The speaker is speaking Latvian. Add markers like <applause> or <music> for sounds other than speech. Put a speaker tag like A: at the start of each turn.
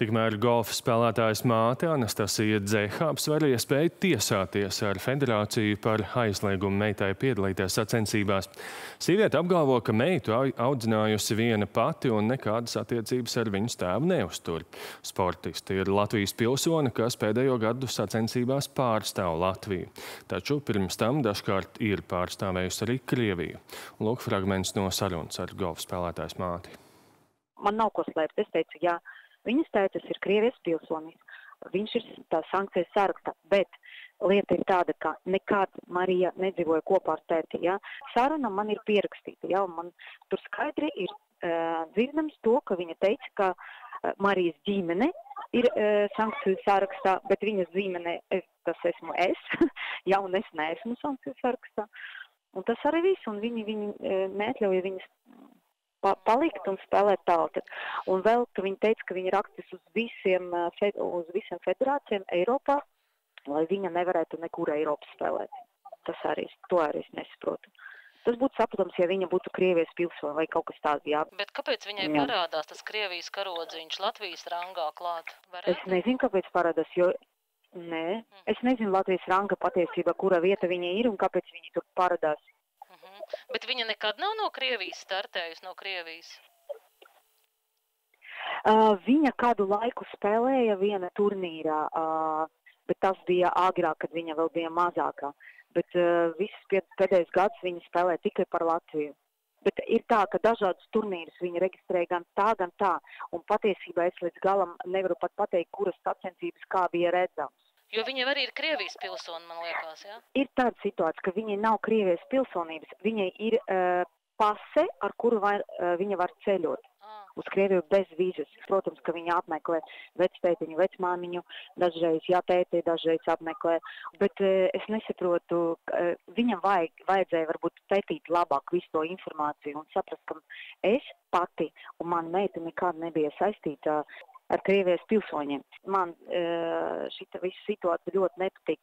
A: Tikmēr golfa spēlētājas māte Anastasija Dzehāps var iespēju tiesāties ar federāciju par aizliegumu meitai piedalīties sacensībās. Sīviete apgalvo, ka meitu audzinājusi viena pati un nekādas attiecības ar viņas tēvu neuztur. Sportisti ir Latvijas pilsone, kas pēdējo gadu sacensībās pārstāv Latviju. Taču pirms tam dažkārt ir pārstāvējusi arī Krieviju. Lūk fragments no sarunas ar golfa spēlētājas māti.
B: Man nav ko slēpt. Es teicu, jā. Viņas tētis ir Krievijas pilsonis, viņš ir tā sankcijas sarakstā, bet lieta ir tāda, ka nekad Marija nedzīvoja kopā ar tēti. Ja? Saruna man ir pierakstīta, ja? un man tur skaidri ir uh, dzirdams to, ka viņa teica, ka uh, Marijas ģimene ir uh, sankciju sarakstā, bet viņas ģimene, es, tas esmu es, <laughs> ja, un es neesmu sankciju sarakstā. Un tas arī viss, un viņi, viņi neatļauja viņas pa, palikt un spēlēt tālāk. Un vēl, ka viņi teica, ka viņi rakstīs uz visiem, uz visiem federācijiem Eiropā, lai viņa nevarētu nekur Eiropā spēlēt. Tas arī, to arī es nesaprotu. Tas būtu saprotams, ja viņa būtu Krievijas pilsone vai kaut kas tāds. Jā.
C: Bet kāpēc viņai jā. parādās tas Krievijas karodziņš Latvijas rangā klāt?
B: Varētu? Es nezinu, kāpēc parādās, jo nē, mm. es nezinu Latvijas ranga patiesībā, kura vieta viņa ir un kāpēc viņa tur parādās.
C: Bet viņa nekad nav no Krievijas startējusi, no Krievijas?
B: Uh, viņa kādu laiku spēlēja viena turnīrā, uh, bet tas bija agrāk, kad viņa vēl bija mazākā. Bet uh, visus pēdējos gadus viņa spēlē tikai par Latviju. Bet ir tā, ka dažādus turnīrus viņi reģistrē gan tā, gan tā. Un patiesībā es līdz galam nevaru pat pateikt, kuras sacensības kā bija redzams.
C: Jo viņa arī ir Krievijas pilsona, man liekas? Ja?
B: Ir tāda situācija, ka viņai nav Krievijas pilsonības, viņai ir uh, pase, ar kuru var, uh, viņa var ceļot ah. uz Krieviju bez vīzas. Protams, ka viņa apmeklē vectētiņu, vecmāmiņu, dažreiz jātēti, dažreiz apmeklē, bet uh, es nesaprotu, uh, viņam vajag, vajadzēja varbūt pētīt labāk visu to informāciju un saprast, ka es pati un mana meita nekad nebija saistīta ar Krievijas pilsoņiem. Man šī visa situācija ļoti nepatīk.